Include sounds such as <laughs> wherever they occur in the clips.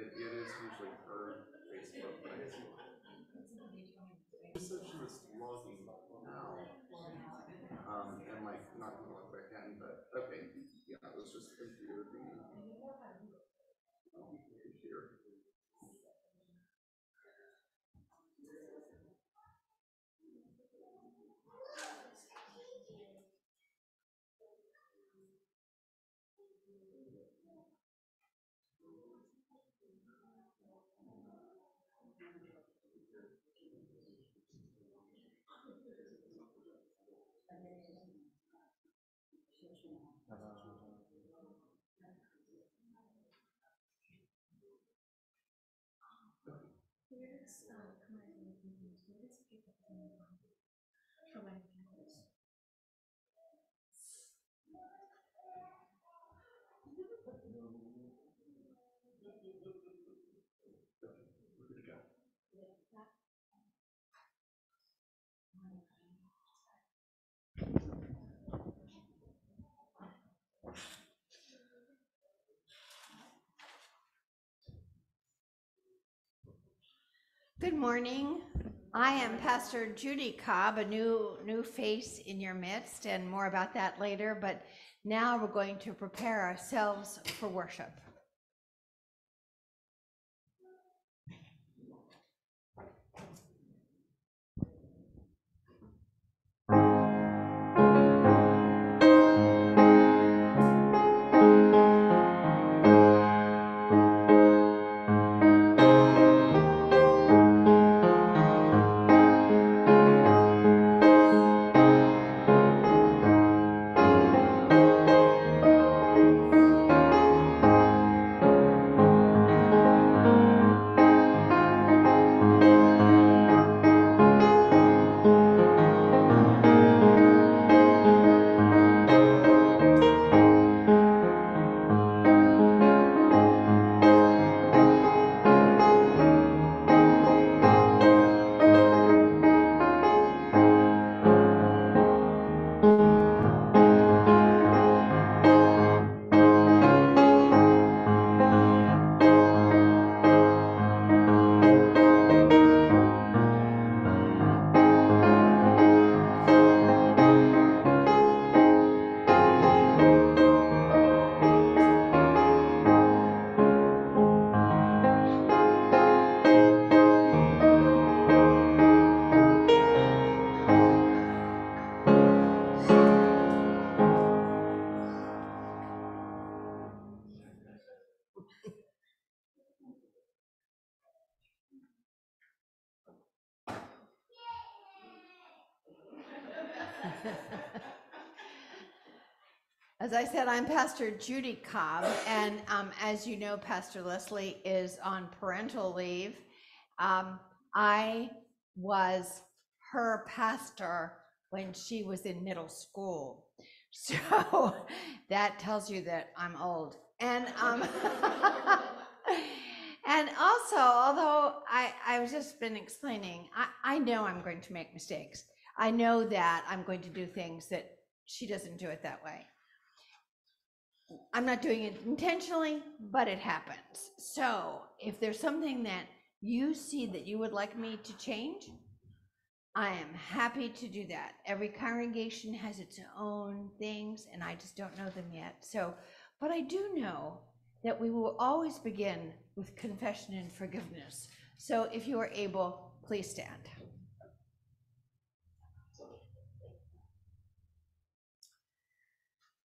It, it is usually her Facebook, but I She said she was logging out. Um, and like, not gonna log back in, but, okay, yeah, it was just computer being. Here. We're good to go. Good morning. I am Pastor Judy Cobb, a new, new face in your midst, and more about that later. But now we're going to prepare ourselves for worship. <laughs> As I said, I'm Pastor Judy Cobb, and um, as you know, Pastor Leslie is on parental leave. Um, I was her pastor when she was in middle school. <laughs> So that tells you that I'm old. And um, <laughs> and also, although I, I've just been explaining, I, I know I'm going to make mistakes. I know that I'm going to do things that she doesn't do it that way. I'm not doing it intentionally, but it happens. So if there's something that you see that you would like me to change, I am happy to do that. Every congregation has its own things, and I just don't know them yet. So, but I do know that we will always begin with confession and forgiveness. So if you are able, please stand.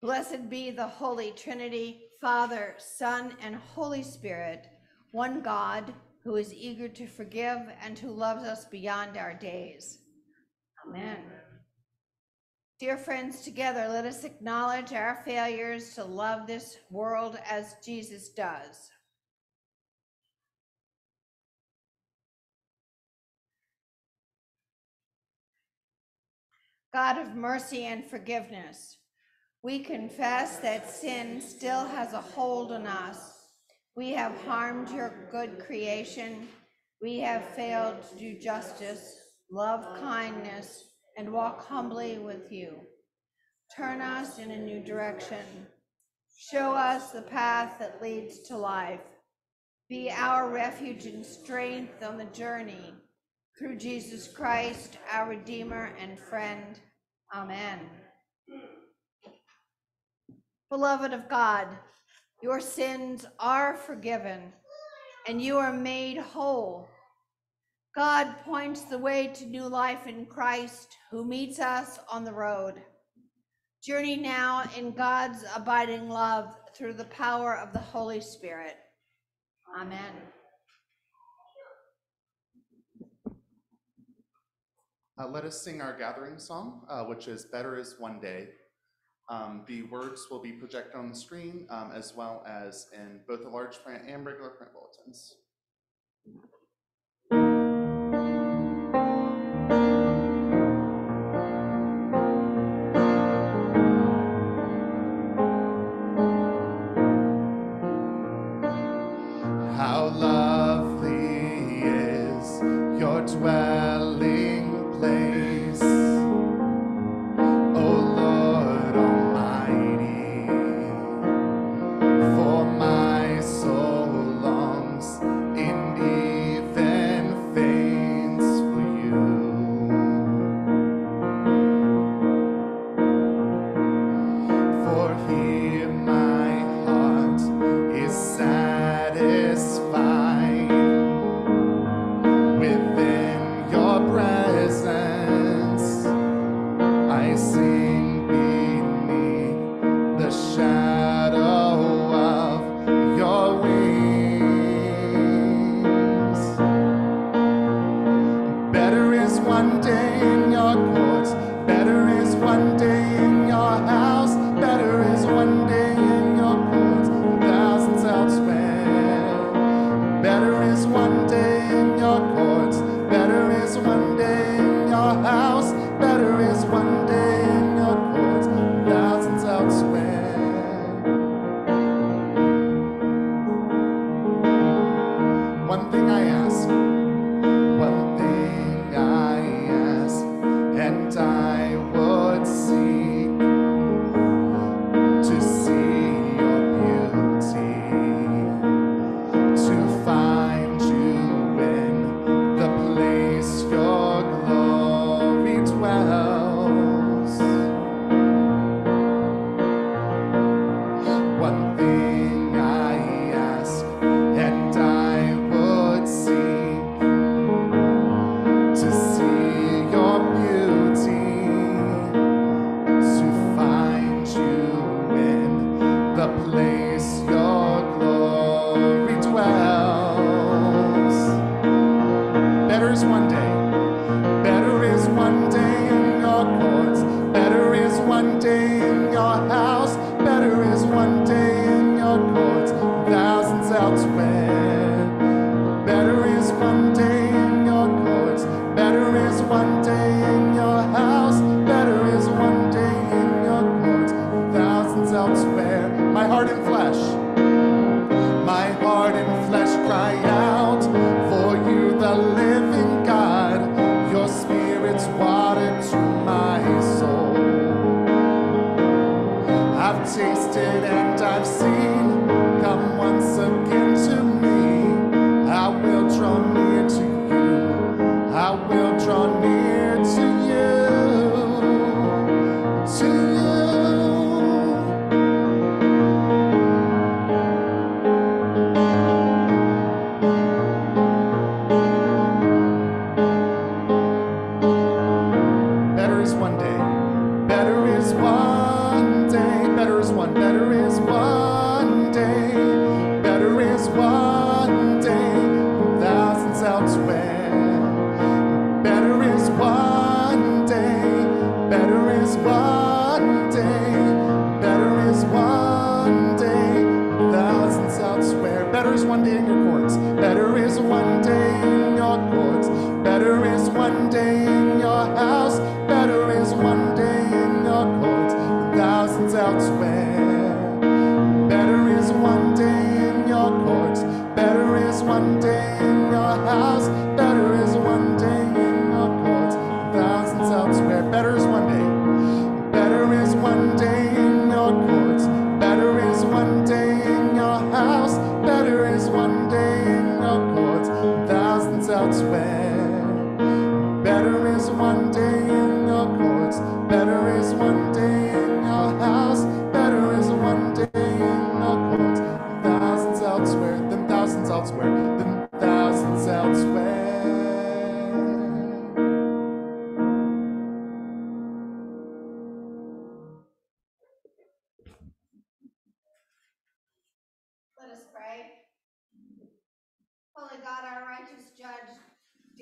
Blessed be the Holy Trinity, Father, Son, and Holy Spirit, one God who is eager to forgive and who loves us beyond our days. Amen. Dear friends, together let us acknowledge our failures to love this world as Jesus does. God of mercy and forgiveness, we confess that sin still has a hold on us. We have harmed your good creation. We have failed to do justice, love kindness, and walk humbly with you. Turn us in a new direction. Show us the path that leads to life. Be our refuge and strength on the journey. Through Jesus Christ, our Redeemer and friend. Amen. Beloved of God, your sins are forgiven and you are made whole. God points the way to new life in Christ, who meets us on the road. Journey now in God's abiding love through the power of the Holy Spirit. Amen. Uh, let us sing our gathering song, uh, which is Better is One Day. Um, the words will be projected on the screen um, as well as in both the large print and regular print bulletins. One day in your and I've seen. Come once again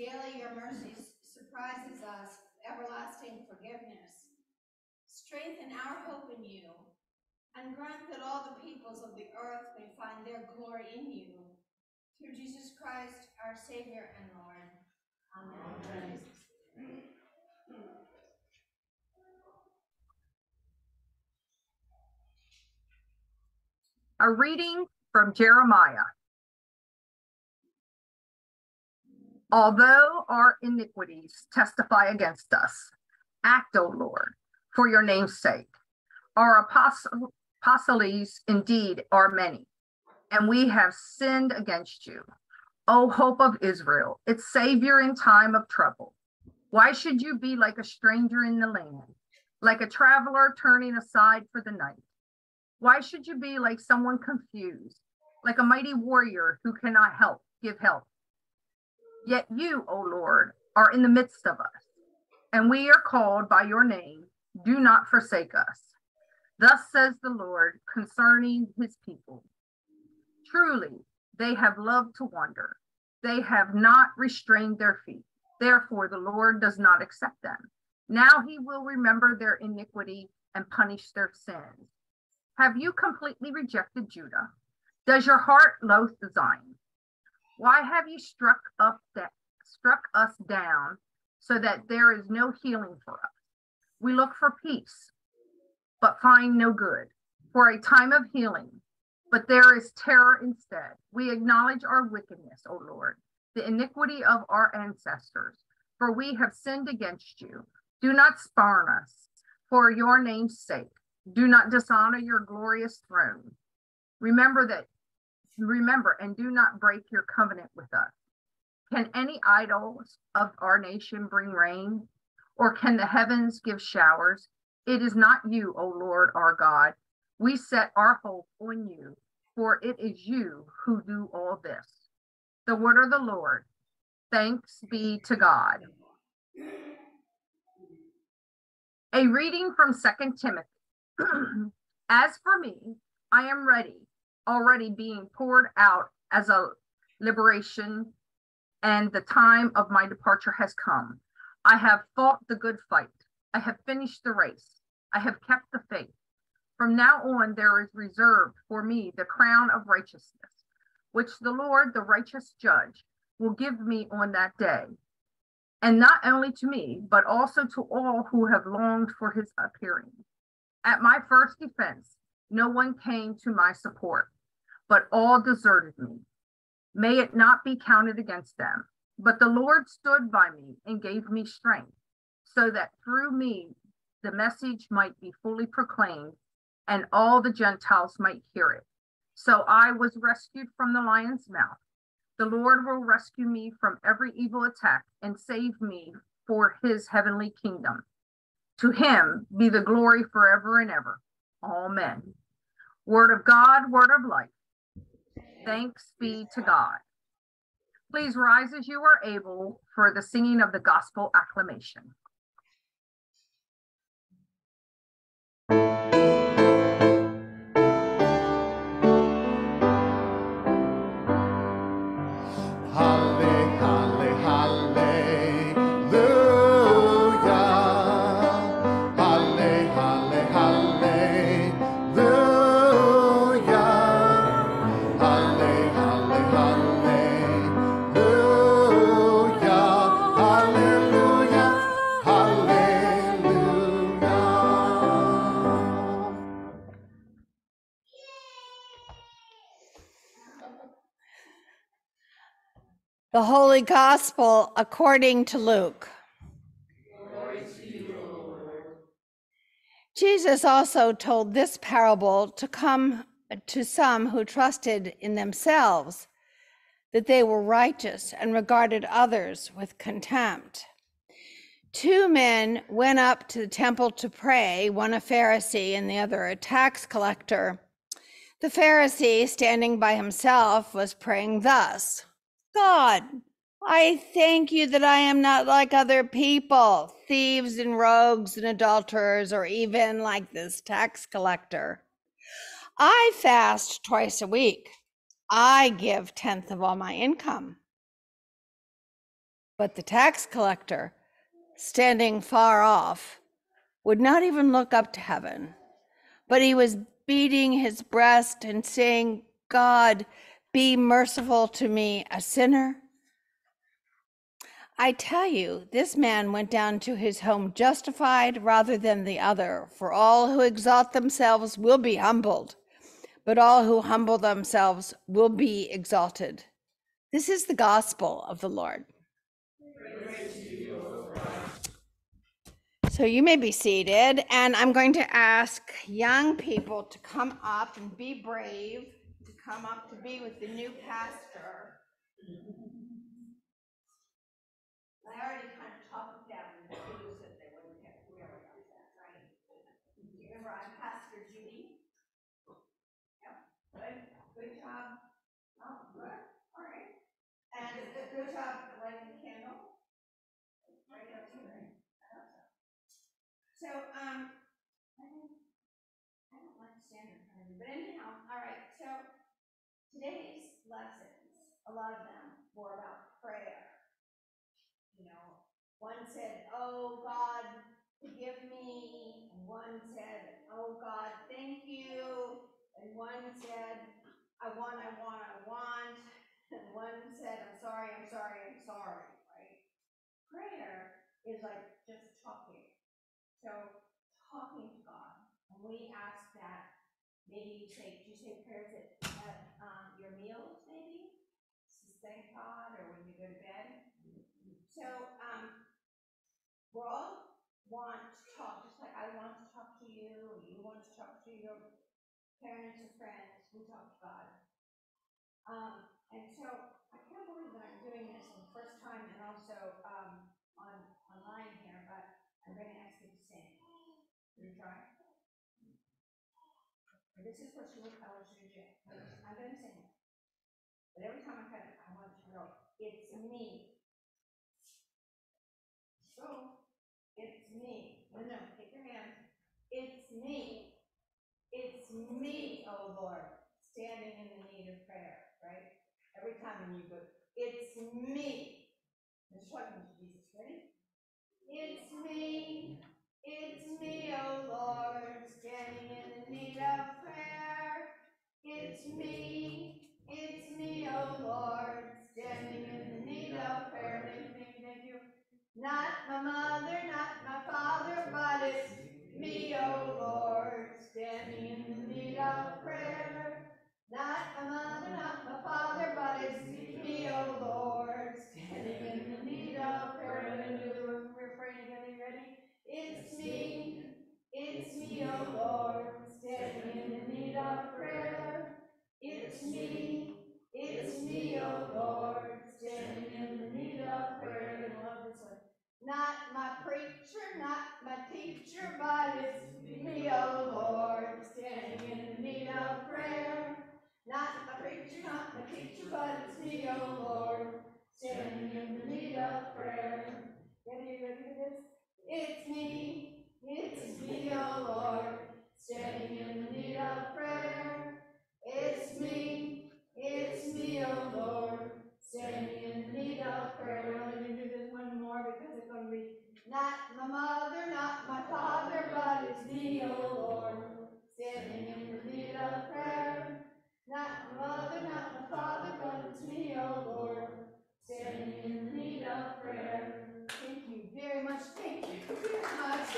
daily your mercies surprises us, with everlasting forgiveness. Strengthen our hope in you, and grant that all the peoples of the earth may find their glory in you. Through Jesus Christ, our Savior and Lord. Amen. A reading from Jeremiah. Although our iniquities testify against us, act, O Lord, for your name's sake. Our apostle, apostles indeed are many, and we have sinned against you. O hope of Israel, its savior in time of trouble. Why should you be like a stranger in the land, like a traveler turning aside for the night? Why should you be like someone confused, like a mighty warrior who cannot help give help? Yet you, O Lord, are in the midst of us, and we are called by your name. Do not forsake us. Thus says the Lord concerning his people Truly, they have loved to wander, they have not restrained their feet. Therefore, the Lord does not accept them. Now he will remember their iniquity and punish their sins. Have you completely rejected Judah? Does your heart loathe Zion? Why have you struck up that struck us down so that there is no healing for us? We look for peace, but find no good, for a time of healing, but there is terror instead. We acknowledge our wickedness, O Lord, the iniquity of our ancestors, for we have sinned against you. Do not spurn us for your name's sake. Do not dishonor your glorious throne. Remember that, remember, and do not break your covenant with us. Can any idols of our nation bring rain? Or can the heavens give showers? It is not you, O Lord our God. We set our hope on you, for it is you who do all this. The word of the Lord. Thanks be to God. A reading from Second Timothy. <clears throat> as for me, I am ready, already being poured out as a liberation, and the time of my departure has come. I have fought the good fight. I have finished the race. I have kept the faith. From now on, there is reserved for me the crown of righteousness, which the Lord, the righteous judge, will give me on that day. And not only to me, but also to all who have longed for his appearing. At my first defense, no one came to my support, but all deserted me. May it not be counted against them. But the Lord stood by me and gave me strength, so that through me the message might be fully proclaimed and all the Gentiles might hear it. So I was rescued from the lion's mouth. The Lord will rescue me from every evil attack and save me for his heavenly kingdom. To him be the glory forever and ever. Amen. Word of God, word of life. Thanks be to God. Please rise as you are able for the singing of the gospel acclamation. Gospel according to Luke. Jesus also told this parable to come to some who trusted in themselves that they were righteous and regarded others with contempt. two men went up to the temple to pray, one a Pharisee and the other a tax collector. The Pharisee, standing by himself, was praying thus God, I thank you that I am not like other people, thieves and rogues and adulterers, or even like this tax collector. I fast twice a week. I give tenth of all my income. But the tax collector, standing far off, would not even look up to heaven, but he was beating his breast and saying, God, be merciful to me, a sinner. I tell you, this man went down to his home justified rather than the other. For all who exalt themselves will be humbled, but all who humble themselves will be exalted. This is the gospel of the Lord. So you may be seated, and I'm going to ask young people to come up and be brave, to come up to be with the new pastor. I already kind of talked them down and shoes that they wouldn't have to like that, right? Remember, I'm Pastor Judy? Yep, good, good job. Oh, good, all right. And good, job lighting the candle. Right up to. I hope so. So, um, I don't, I don't like standard time, but anyhow, all right, so today's lessons, a lot of them were about prayer. One said, oh, God, forgive me, one said, oh, God, thank you, and one said, I want, I want, I want, and one said, I'm sorry, I'm sorry, I'm sorry, right? Prayer is like just talking. So talking to God, and we ask that, maybe you say, do you say prayers at, at, um, your meals, maybe? To thank God, or when you go to bed? So, we're all want to talk, just like I want to talk to you, or you want to talk to your parents or friends, we talk to God. Um, and so I can't believe that I'm doing this for the first time and also, um, on, online here, but I'm gonna ask you to sing. You try? This is what you, I want you to do. I'm gonna sing it. But every time I cut it, I want you to know, it's me. So, it's me. No, no, take your hand. It's me. It's me, oh Lord, standing in the need of prayer, right? Every time you go, it's me. Just talking to Jesus, ready? It's me, it's me, oh Lord, standing in the need of prayer. It's me, it's me, oh Lord, standing in the need of prayer. Thank you, thank you, thank you. Not my mother, not my father, but it's me, oh Lord, standing in the need of prayer. Not my mother, not my father, but it's me, oh Lord, standing in the need of prayer. Let me do the refrain again, are you ready? It's me, it's me, oh Lord, standing in the need of prayer. It's me, it's me, oh Lord, standing in the need of prayer. Not my preacher, not my teacher, but it's me, oh Lord, standing in the need of prayer. Not my preacher, not my teacher, but it's me, oh Lord, standing in the need of prayer. Ready, you ready for this? It's me, it's me, oh Lord, standing in the need of prayer. It's me, it's me, oh Lord, standing in the need of prayer. We're only gonna do this one more because it's gonna be not my mother, not my father, but it's me, oh Lord, standing in the need of prayer. Not my mother, not my father, but it's me, oh Lord, standing in the need of prayer. Thank you very much, thank you very much.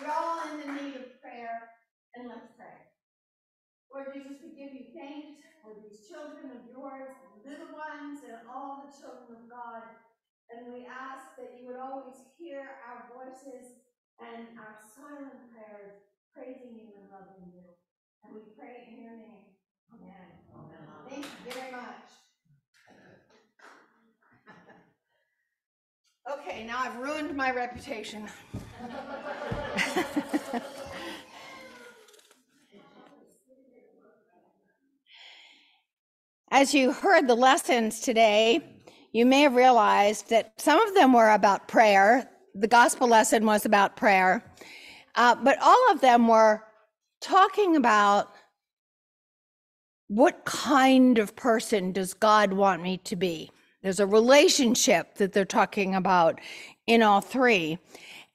We're all in the need of prayer, and let's pray. Lord Jesus, we give you thanks for these children of yours, the little ones, and all the children of God. And we ask that you would always hear our voices and our silent prayers, praising you and loving you. And we pray in your name. Amen. Thank you very much. Okay, now I've ruined my reputation. <laughs> As you heard the lessons today, you may have realized that some of them were about prayer. The gospel lesson was about prayer, uh, but all of them were talking about what kind of person does God want me to be? There's a relationship that they're talking about in all three.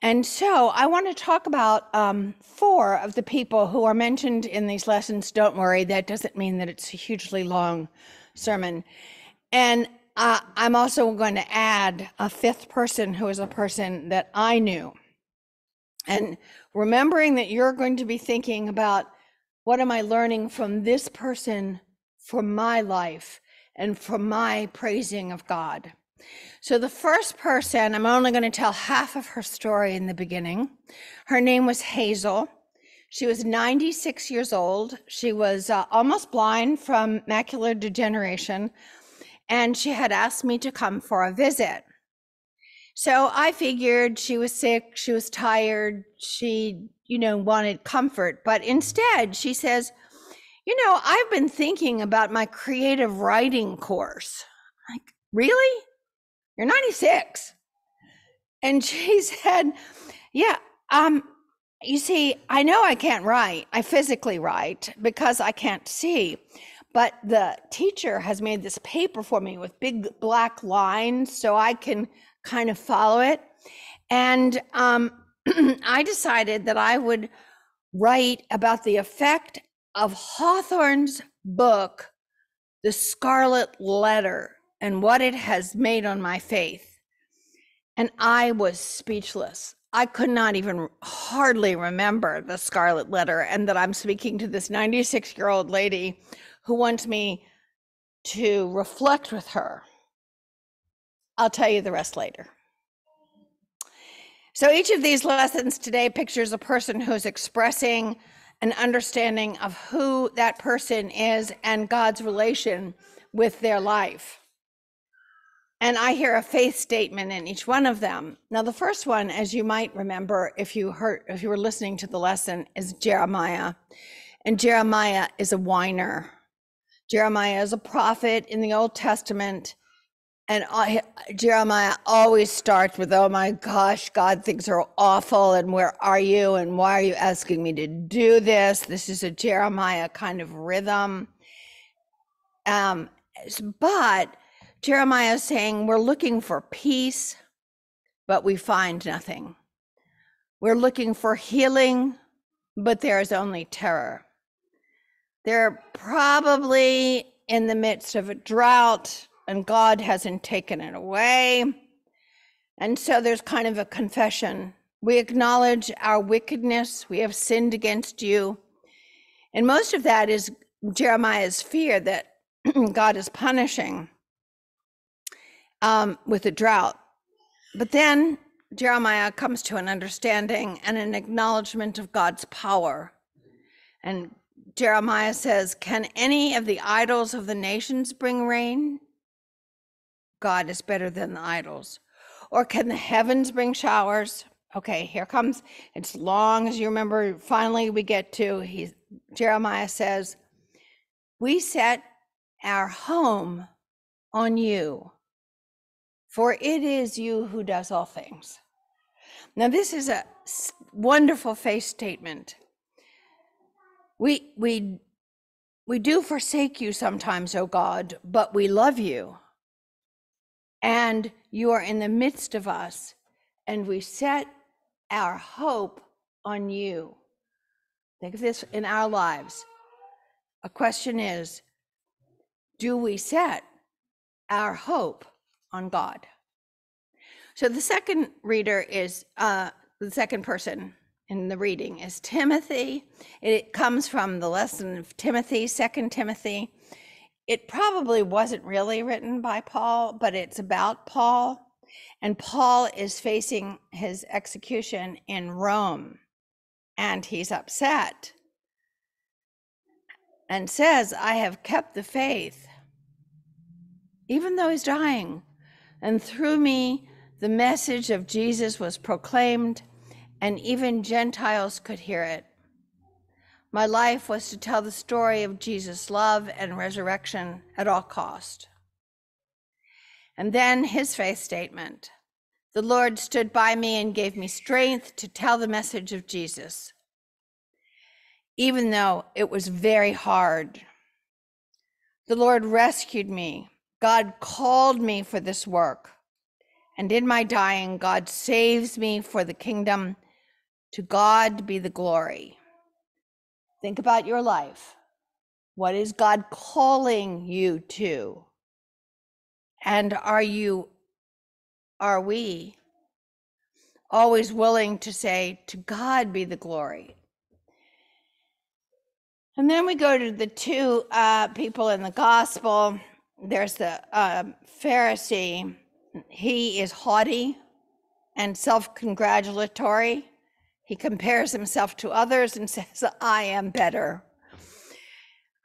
And so I want to talk about um, four of the people who are mentioned in these lessons. Don't worry, that doesn't mean that it's a hugely long sermon. And uh, I'm also going to add a fifth person who is a person that I knew. And remembering that you're going to be thinking about what am I learning from this person for my life and for my praising of God? So, the first person, I'm only going to tell half of her story in the beginning. Her name was Hazel. She was 96 years old. She was uh, almost blind from macular degeneration, and she had asked me to come for a visit. So I figured she was sick, she was tired, she you know, wanted comfort. But instead, she says, You know, I've been thinking about my creative writing course. Like, really? You're 96. And she <laughs> said, Yeah, um, you see, I know I can't write. I physically write because I can't see. But the teacher has made this paper for me with big black lines so I can kind of follow it. And um, <clears throat> I decided that I would write about the effect of Hawthorne's book, The Scarlet Letter, and what it has made on my faith. And I was speechless. I could not even hardly remember the Scarlet Letter, and that I'm speaking to this 96 year old lady who wants me to reflect with her. I'll tell you the rest later. So each of these lessons today pictures a person who's expressing an understanding of who that person is and God's relation with their life. And I hear a faith statement in each one of them. Now, the first one, as you might remember if you heard if you were listening to the lesson, is Jeremiah. And Jeremiah is a whiner. Jeremiah is a prophet in the Old Testament and I, Jeremiah always starts with, "Oh my gosh, God, things are awful, and where are you, and why are you asking me to do this?" This is a Jeremiah kind of rhythm. Um, but Jeremiah is saying we're looking for peace, but we find nothing. We're looking for healing, but there is only terror. They're probably in the midst of a drought and God hasn't taken it away. And so there's kind of a confession. We acknowledge our wickedness, we have sinned against you. And most of that is Jeremiah's fear that <clears throat> God is punishing um, with a drought. But then Jeremiah comes to an understanding and an acknowledgement of God's power. And Jeremiah says, Can any of the idols of the nations bring rain? God is better than the idols? Or can the heavens bring showers? Okay, here comes. It's long as you remember. Finally, we get to he. Jeremiah says, "We set our home on you, for it is you who does all things." Now, this is a wonderful faith statement. We we we do forsake you sometimes, O God, but we love you and you are in the midst of us, and we set our hope on you. Think of this in our lives. A question is Do we set our hope on God? So the second reader is uh, the second person in the reading is Timothy. It comes from the lesson of Timothy, Second Timothy it probably wasn't really written by Paul, but it's about Paul. And Paul is facing his execution in Rome and he's upset and says, I have kept the faith, even though he's dying. And through me, the message of Jesus was proclaimed, and even Gentiles could hear it. My life was to tell the story of Jesus' love and resurrection at all cost. And then his faith statement. The Lord stood by me and gave me strength to tell the message of Jesus, even though it was very hard. The Lord rescued me. God called me for this work. And in my dying, God saves me for the kingdom. To God be the glory. Think about your life. What is God calling you to? And are you, are we always willing to say, To God be the glory? And then we go to the two uh, people in the gospel. There's the uh, Pharisee, he is haughty and self congratulatory. He compares himself to others and <laughs> says, I am better.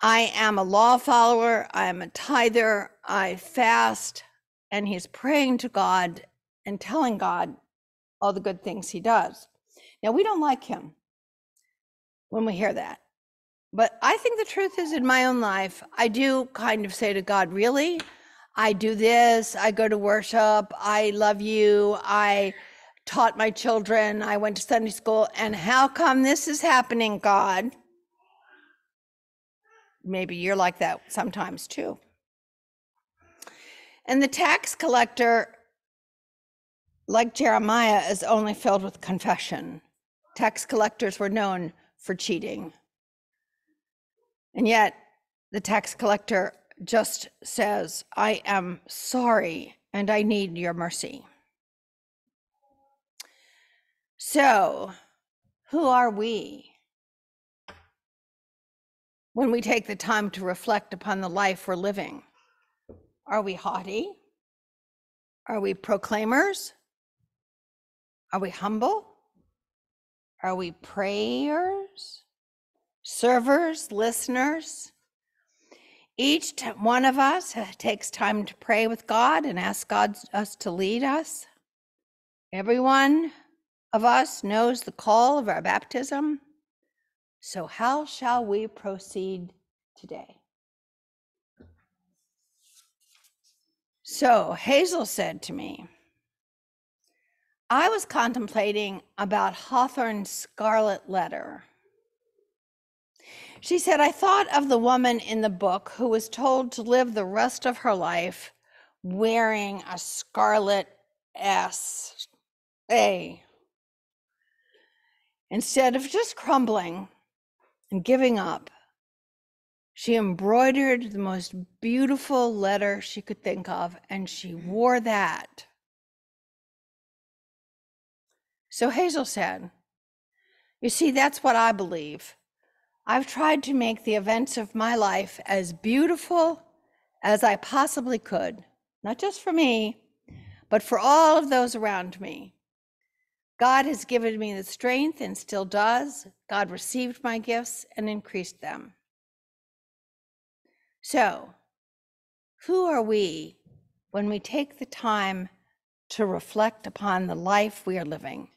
I am a law follower. I am a tither. I fast. And he's praying to God and telling God all the good things he does. Now, we don't like him when we hear that. But I think the truth is in my own life, I do kind of say to God, Really? I do this. I go to worship. I love you. I taught my children. I went to Sunday school. And how come this is happening, God? Maybe you're like that sometimes too. And the tax collector, like Jeremiah, is only filled with confession. Tax collectors were known for cheating. And yet, the tax collector just says, I am sorry and I need your mercy. So, who are we? When we take the time to reflect upon the life we're living, are we haughty? Are we proclaimers? Are we humble? Are we prayers? Servers, listeners? Each one of us uh, takes time to pray with God and ask God us to lead us. Everyone of us knows the call of our baptism. So, how shall we proceed today? So, Hazel said to me, I was contemplating about Hawthorne's Scarlet Letter. She said, I thought of the woman in the book who was told to live the rest of her life wearing a scarlet S. A. Instead of just crumbling and giving up, she embroidered the most beautiful letter she could think of, and she mm-hmm. wore that. So Hazel said, You see, that's what I believe. I've tried to make the events of my life as beautiful as I possibly could, not just for me, but for all of those around me. God has given me the strength and still does. God received my gifts and increased them. So, who are we when we take the time to reflect upon the life we are living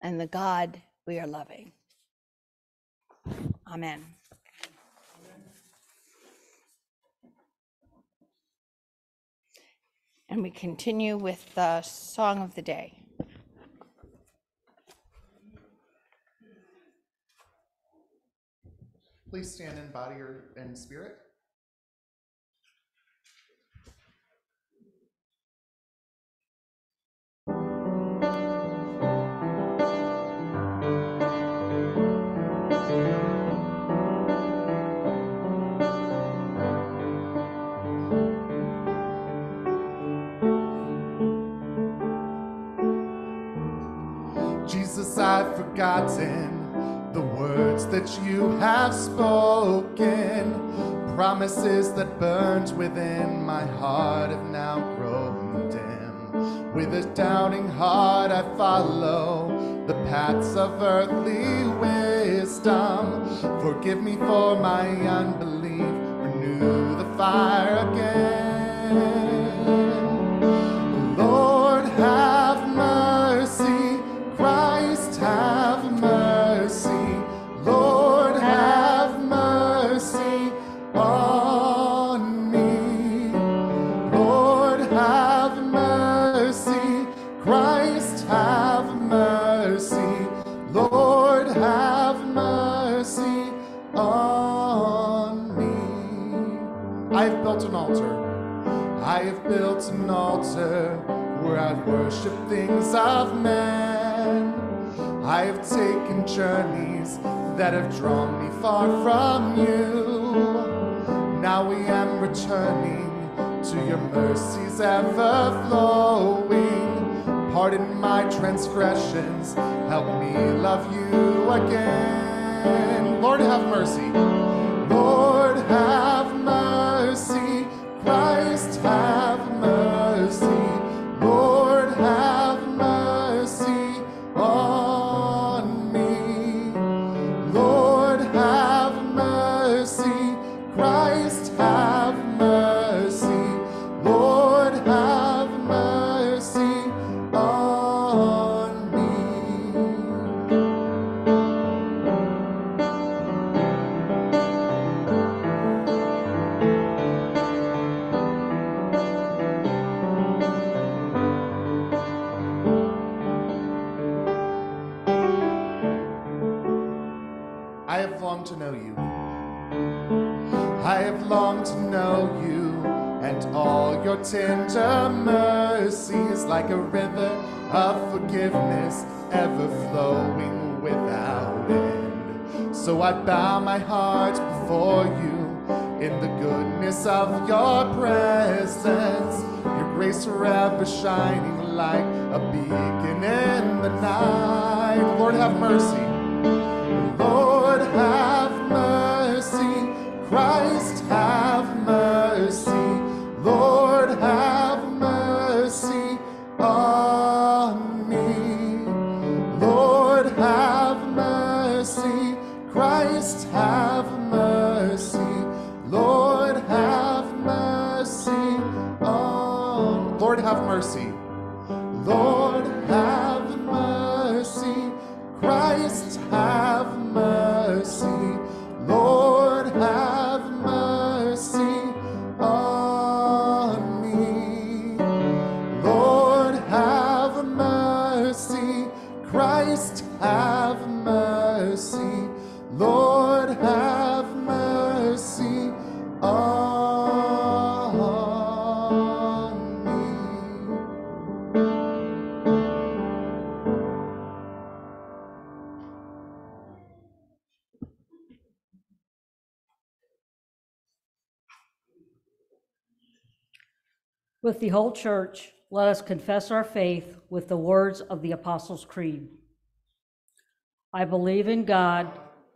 and the God we are loving? Amen. And we continue with the song of the day. Please stand in body or in spirit. Promises that burned within my heart have now grown dim. With a doubting heart, I follow the paths of earthly wisdom. Forgive me for my unbelief, renew the fire again. Of men. I have taken journeys that have drawn me far from you. Now I am returning to your mercies ever flowing. Pardon my transgressions, help me love you again. Lord, have mercy. Lord, beacon in the night. Lord, have mercy. Lord, have mercy on me. With the whole church, let us confess our faith with the words of the Apostles' Creed. I believe in God,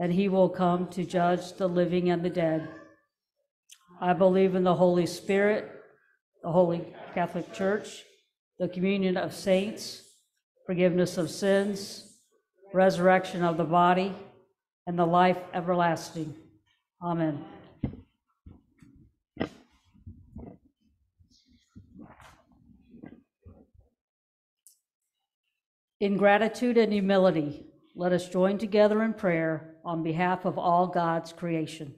and he will come to judge the living and the dead. I believe in the Holy Spirit, the Holy Catholic Church, the communion of saints, forgiveness of sins, resurrection of the body, and the life everlasting. Amen. In gratitude and humility, let us join together in prayer on behalf of all God's creation.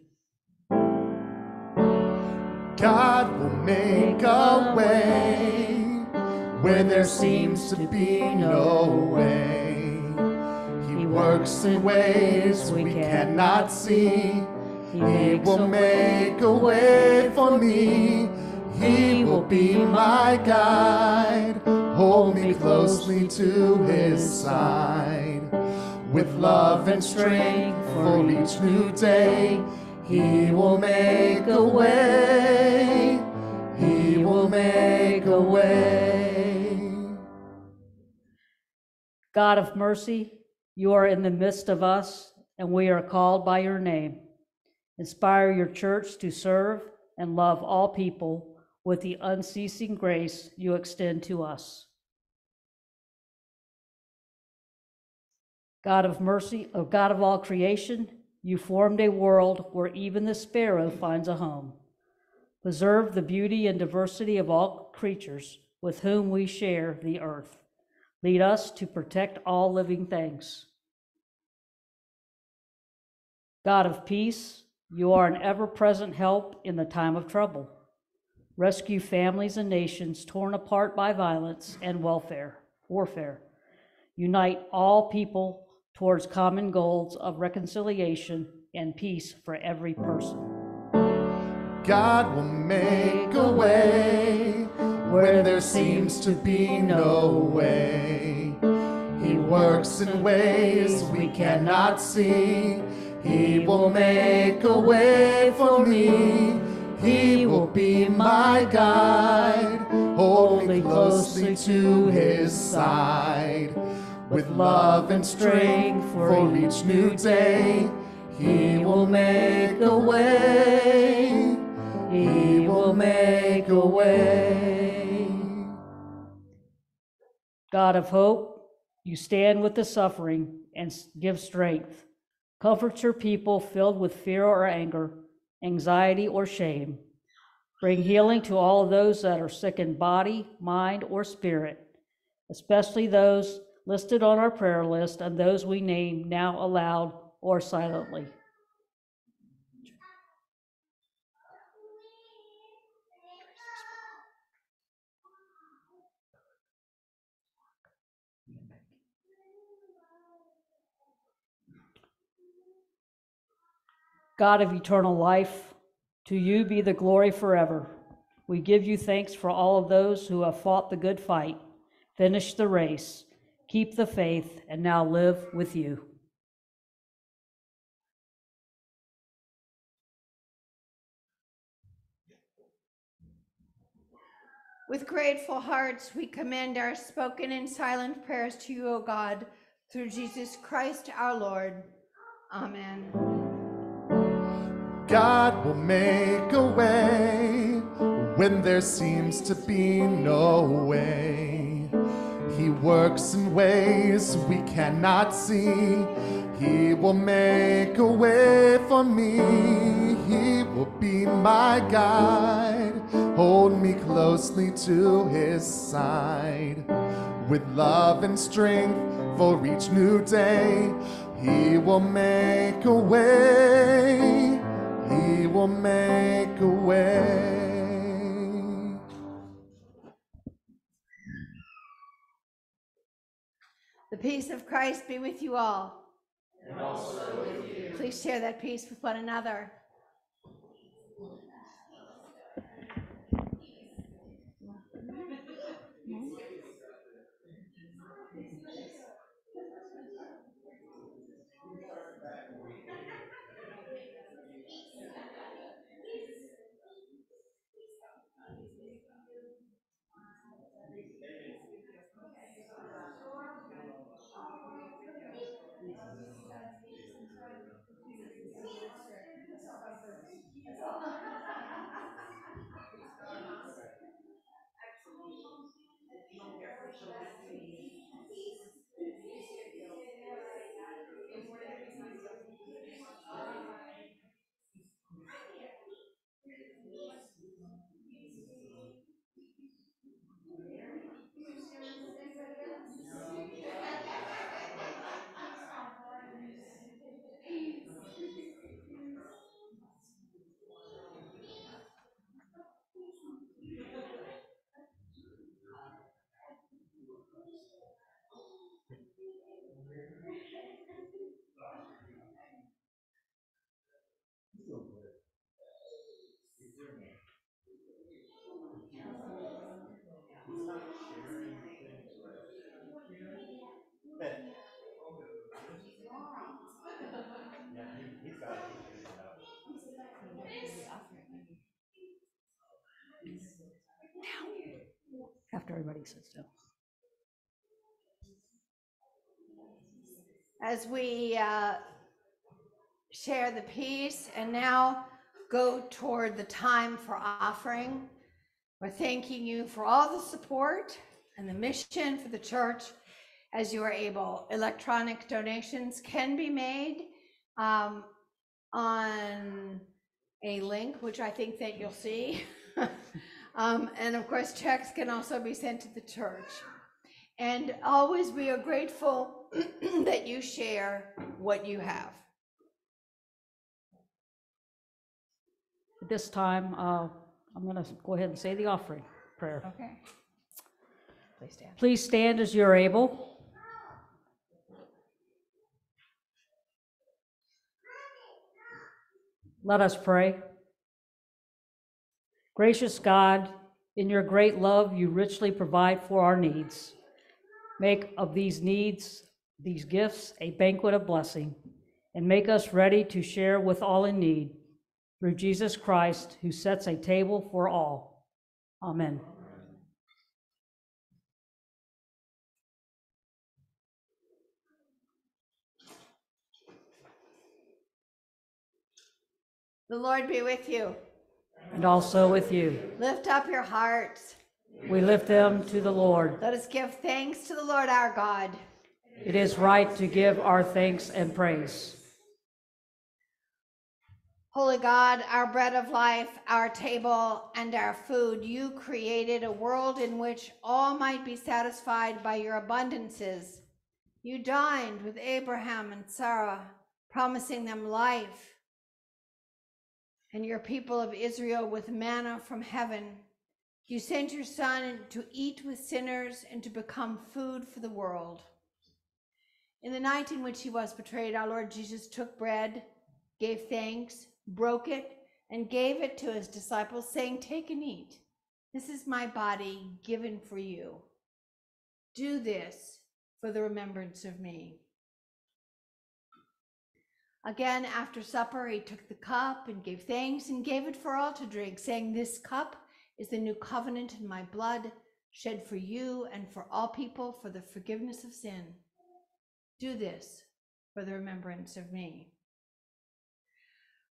God will make a way where there seems to be no way. He works in ways we cannot see. He will make a way for me. He will be my guide. Hold me closely to his side. With love and strength for each new day, he will make a way. He will make a way. God of mercy, You are in the midst of us, and we are called by your name. Inspire your church to serve and love all people with the unceasing grace you extend to us. God of mercy, O God of all creation, you formed a world where even the sparrow finds a home. Preserve the beauty and diversity of all creatures with whom we share the earth. Lead us to protect all living things. God of peace, you are an ever present help in the time of trouble. Rescue families and nations torn apart by violence and welfare, warfare. Unite all people towards common goals of reconciliation and peace for every person. God will make a way where there seems to be no way. He works in ways we cannot see. He will make a way for me. He will be my guide. Hold me closely to his side. With love and strength for each new day, he will make a way. He will make a way. God of hope, you stand with the suffering and give strength. Comfort your people filled with fear or anger, anxiety or shame. Bring healing to all those that are sick in body, mind, or spirit, especially those listed on our prayer list and those we name now aloud or silently. God of eternal life, to you be the glory forever. We give you thanks for all of those who have fought the good fight, finished the race, keep the faith, and now live with you. With grateful hearts, we commend our spoken and silent prayers to you, O God, through Jesus Christ our Lord. Amen. God will make a way when there seems to be no way. He works in ways we cannot see. He will make a way for me. He will be my guide. Hold me closely to his side. With love and strength for each new day, he will make a way. He will make a way. Peace of Christ be with you all. And also with you. Please share that peace with one another. Everybody as we uh, share the peace and now go toward the time for offering. We're thanking you for all the support and the mission for the church as you are able. Electronic donations can be made um, on a link, which I think that you'll see. <laughs> um, and of course, checks can also be sent to the church. And always we are grateful <clears throat> that you share what you have. At this time, uh, I'm going to go ahead and say the offering prayer. Okay. Please stand. Please stand as you're able. Let us pray. Gracious God, in your great love, you richly provide for our needs. Make of these needs, these gifts, a banquet of blessing, and make us ready to share with all in need through Jesus Christ, who sets a table for all. Amen. The Lord be with you. And also with you. Lift up your hearts. We lift them to the Lord. Let us give thanks to the Lord our God. It is right to give our thanks and praise. Holy God, our bread of life, our table, and our food, you created a world in which all might be satisfied by your abundances. You dined with Abraham and Sarah, promising them life, and your people of Israel with manna from heaven. You sent your Son to eat with sinners and to become food for the world. In the night in which he was betrayed, our Lord Jesus took bread, gave thanks, broke it, and gave it to his disciples, saying, Take and eat. This is my body given for you. Do this for the remembrance of me. Again, after supper, he took the cup and gave thanks and gave it for all to drink, saying, This cup is the new covenant in my blood, shed for you and for all people for the forgiveness of sin. Do this for the remembrance of me.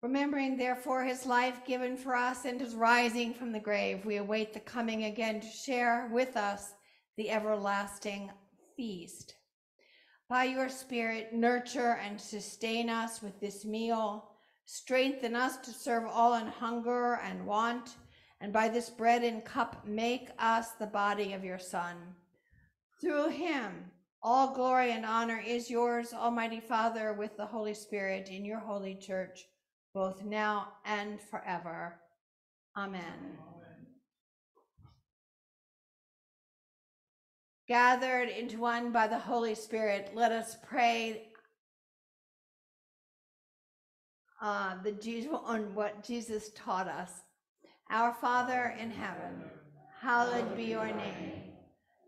Remembering, therefore, his life given for us and his rising from the grave, we await the coming again to share with us the everlasting feast. By your Spirit, nurture and sustain us with this meal. Strengthen us to serve all in hunger and want. And by this bread and cup, make us the body of your Son. Through him, all glory and honor is yours, Almighty Father, with the Holy Spirit in your holy church, both now and forever. Amen. Gathered into one by the Holy Spirit, let us pray uh, the Jesus, on what Jesus taught us. Our Father in heaven, hallowed be your name.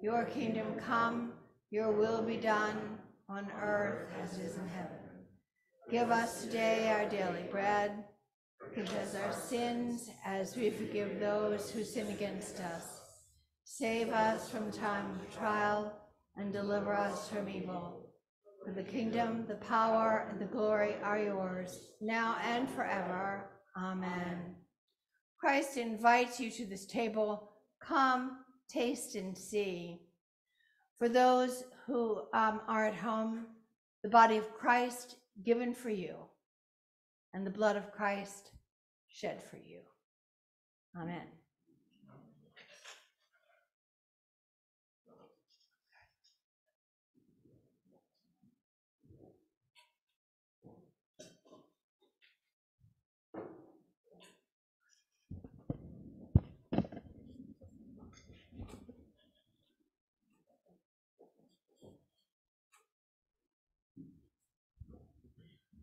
Your kingdom come, your will be done on earth as it is in heaven. Give us today our daily bread. Forgive us our sins as we forgive those who sin against us. Save us from time of trial and deliver us from evil. For the kingdom, the power, and the glory are yours, now and forever. Amen. Christ invites you to this table. Come, taste, and see. For those who um, are at home, the body of Christ given for you, and the blood of Christ shed for you. Amen.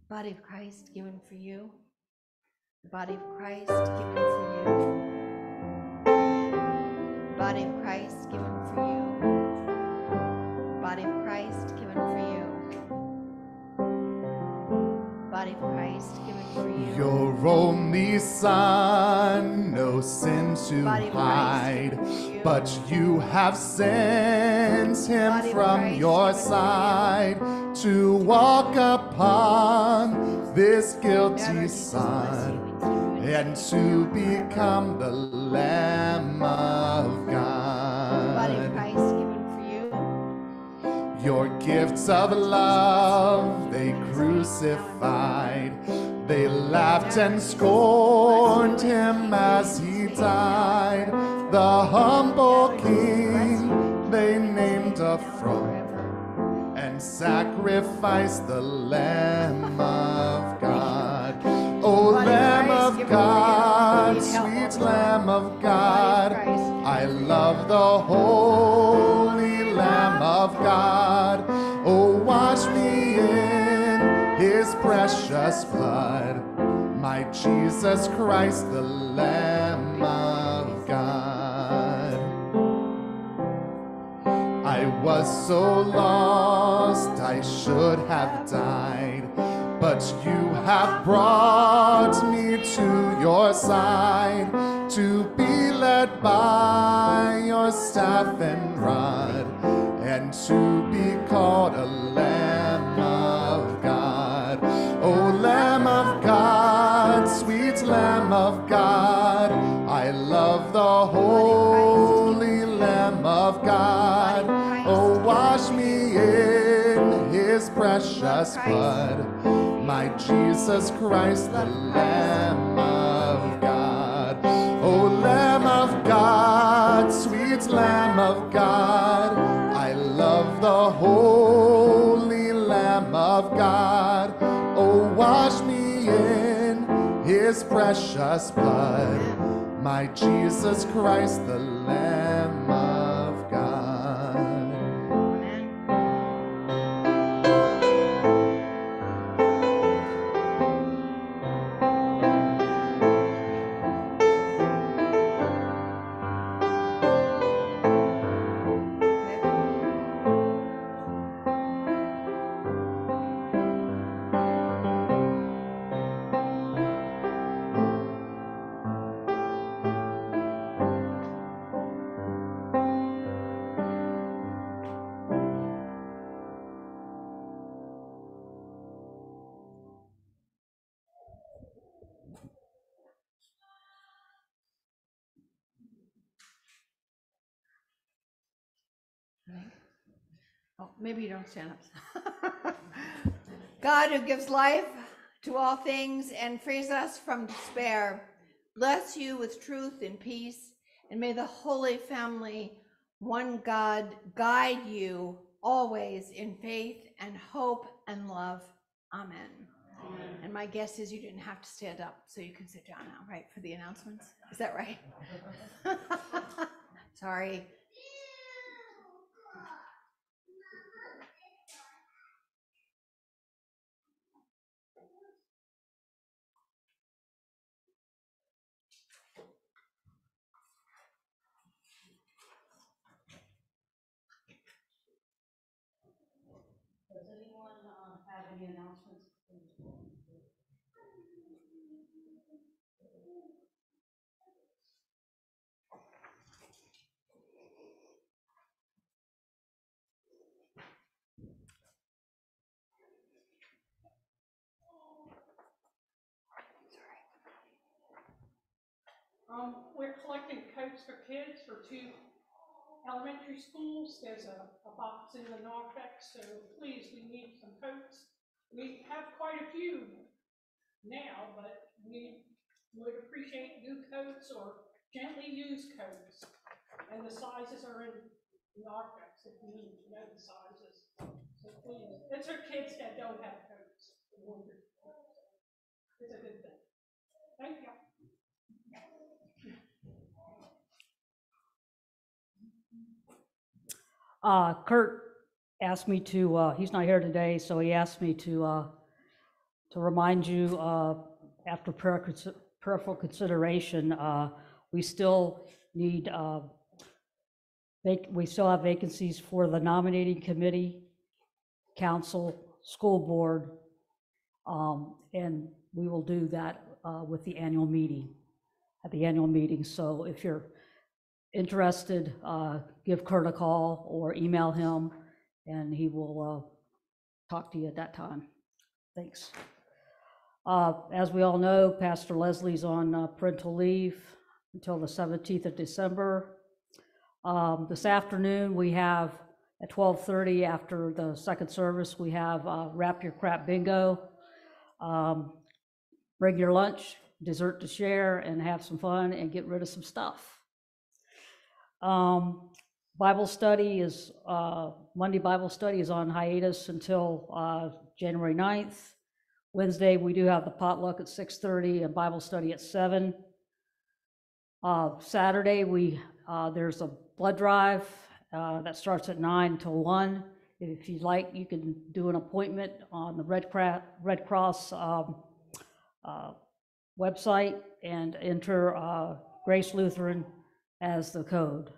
Body of Christ given for you. The body of Christ given for you. The body of Christ given for you. Body of Christ given for you. Body of Christ given for you. Your only son, no sin to Body of Christ hide, you. but you have sent him Body from your you. side to to walk upon this guilty son and to become the Lamb of God. Christ given for you. Your gifts of love they crucified. They laughed and scorned him as he died. The humble king they named a throne and sacrificed the Lamb of God. O Body Lamb of give it to God, you. Need help. sweet Lamb of God. I love the holy Lamb of God. Oh, wash me in his precious blood. My Jesus Christ, the Lamb of God. I was so lost, I should have died. But you have brought me to your side to be led by your staff and rod and to be called a Lamb blood. My Jesus Christ, the Lamb of God. Oh, Lamb of God, sweet Lamb of God, I love the holy Lamb of God. Oh, wash me in his precious blood. My Jesus Christ, the Lamb of Oh, maybe you don't stand up. <laughs> God who gives life to all things and frees us from despair, bless you with truth and peace, and may the Holy Family, one God, guide you always in faith and hope and love. Amen. And my guess is you didn't have to stand up, so you can sit down now, right, for the announcements? Is that right? <laughs> Sorry. Have any announcements? Um, we're collecting coats for kids for two elementary schools. There's a, a box in the narthex, so please, we need some coats. We have quite a few now, but we would appreciate new coats or gently used coats. And the sizes are in the narthex if you need to know the sizes. So please, it's for kids that don't have coats. It's a good thing. Thank you. Uh, Kurt asked me to, uh, he's not here today, so he asked me to, uh, to remind you, uh, after prayer consi- prayerful consideration, uh, we still need, uh, vac- we still have vacancies for the nominating committee, council, school board, um, and we will do that, uh, with the annual meeting, at the annual meeting. So if you're interested, uh, give Kurt a call or email him, and he will uh, talk to you at that time. Thanks. Uh, As we all know, Pastor Leslie's on uh, parental leave until the 17th of December. Um, This afternoon, we have, at 12:30, after the second service, we have uh, Wrap Your Crap Bingo. Um, Bring your lunch, dessert to share, and have some fun and get rid of some stuff. Um, Bible study is, uh, Monday Bible study is on hiatus until uh, January 9th. Wednesday, we do have the potluck at 6:30 and Bible study at 7. Uh, Saturday, we, uh, there's a blood drive uh, that starts at 9 till 1. If you'd like, you can do an appointment on the Red Cra- Red Cross um, uh, website and enter Grace Lutheran as the code.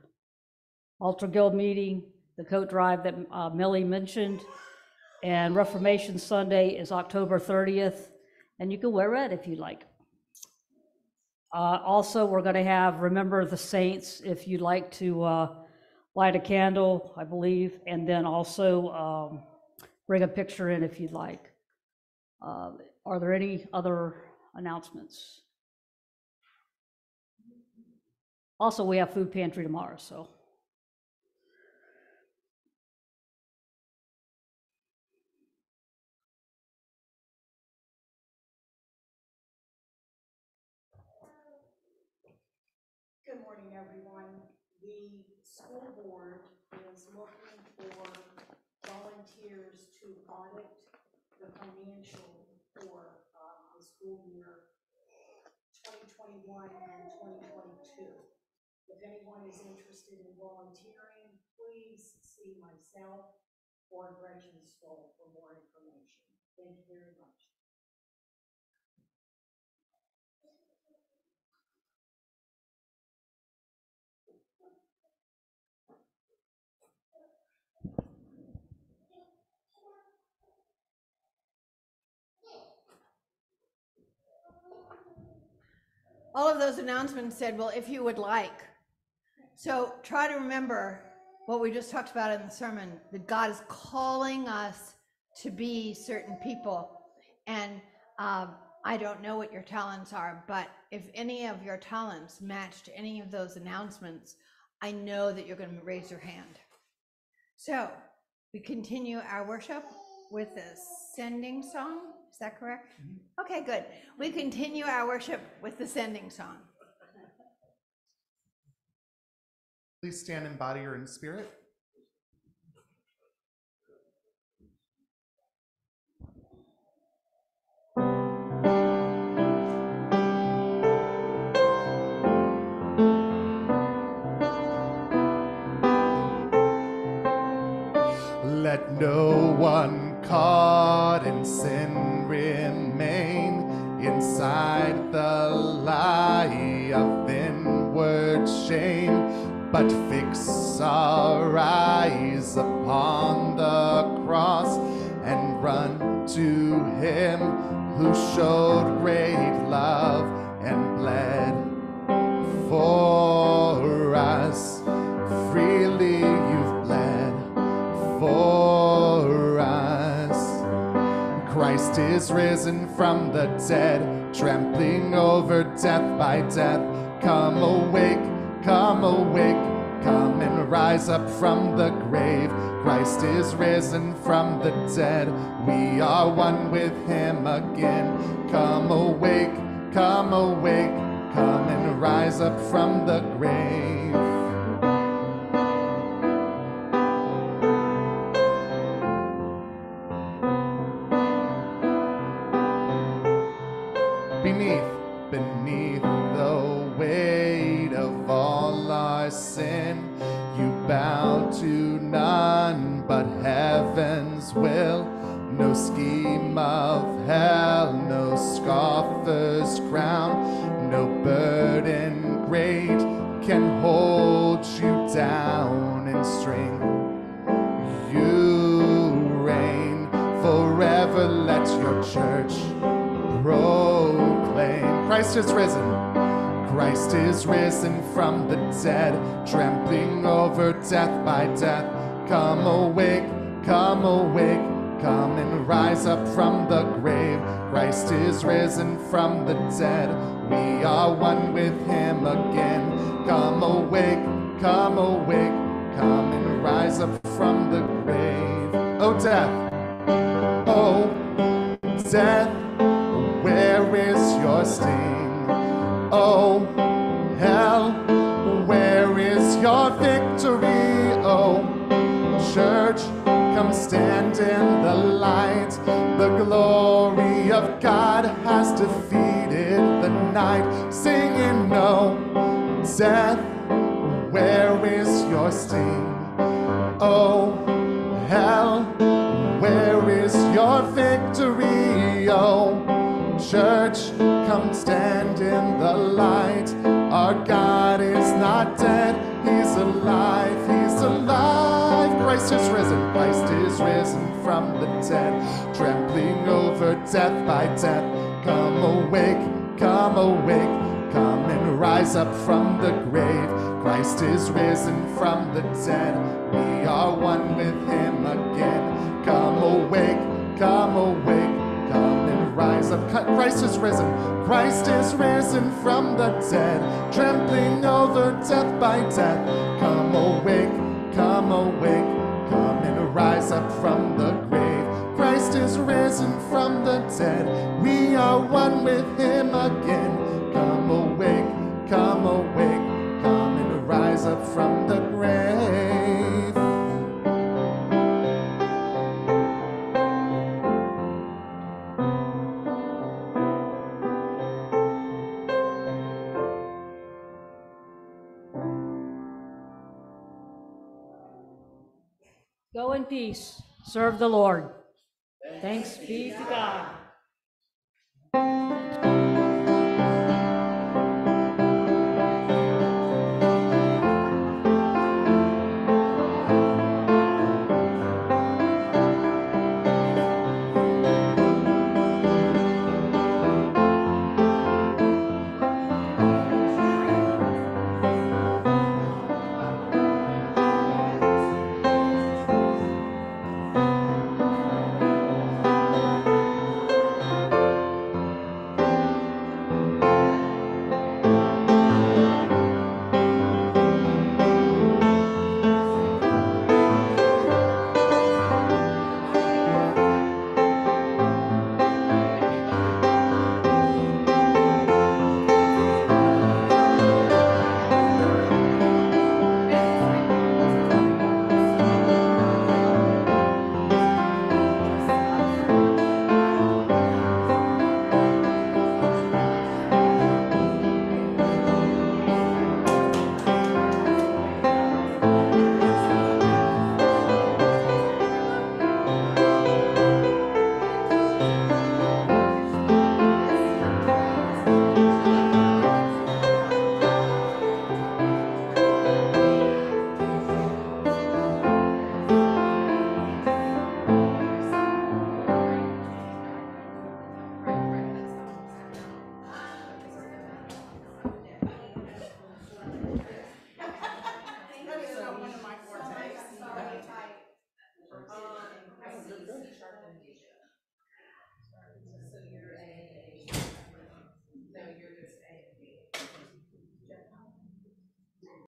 Altar Guild meeting, the coat drive that uh, Millie mentioned, and Reformation Sunday is October 30th, and you can wear red if you'd like. Uh, Also, we're going to have Remember the Saints if you'd like to uh, light a candle, I believe, and then also um, bring a picture in if you'd like. Uh, Are there any other announcements? Also, we have food pantry tomorrow, so. Good morning, everyone. The school board is looking for volunteers to audit the financial for um, the school year 2021 and 2022. If anyone is interested in volunteering, please see myself or Gretchen Stoll for more information. Thank you very much. All of those announcements said, well, if you would like. So try to remember what we just talked about in the sermon, that God is calling us to be certain people. And um, I don't know what your talents are, but if any of your talents matched any of those announcements, I know that you're going to raise your hand. So we continue our worship with a sending song. Is that correct? Mm-hmm. Okay, good. We continue our worship with the sending song. Please stand in body or in spirit. Let no one caught in sin remain inside the lie of inward shame, but fix our eyes upon the cross and run to Him who showed great love and bled for is risen from the dead, trampling over death by death. Come awake, come awake, come and rise up from the grave. Christ is risen from the dead. We are one with him again. Come awake, come awake, come and rise up from the grave. From the dead, trampling over death by death. Come awake, come awake, Come and rise up from the grave. Christ is risen from the dead. We are one with him again. Come awake, come awake, come and rise up from the grave. Oh, death, oh, death, where is your sting? Oh, your victory? Oh, church, come stand in the light. The glory of God has defeated the night. Singing, no, death, where is your sting? Oh, hell, where is your victory? Oh, church, come stand in the light. Our God is not dead, alive, He's alive. Christ is risen, Christ is risen from the dead, trampling over death by death. Come awake, come awake, come and rise up from the grave. Christ is risen from the dead, we are one with Him again. Come awake, come awake, rise up. Christ is risen, Christ is risen from the dead, trampling over death by death. Come awake, come awake, come and rise up from the grave. Christ is risen from the dead, we are one with him again. Come awake, come awake, come and rise up from the grave. Peace. Serve the Lord. Thanks be to God.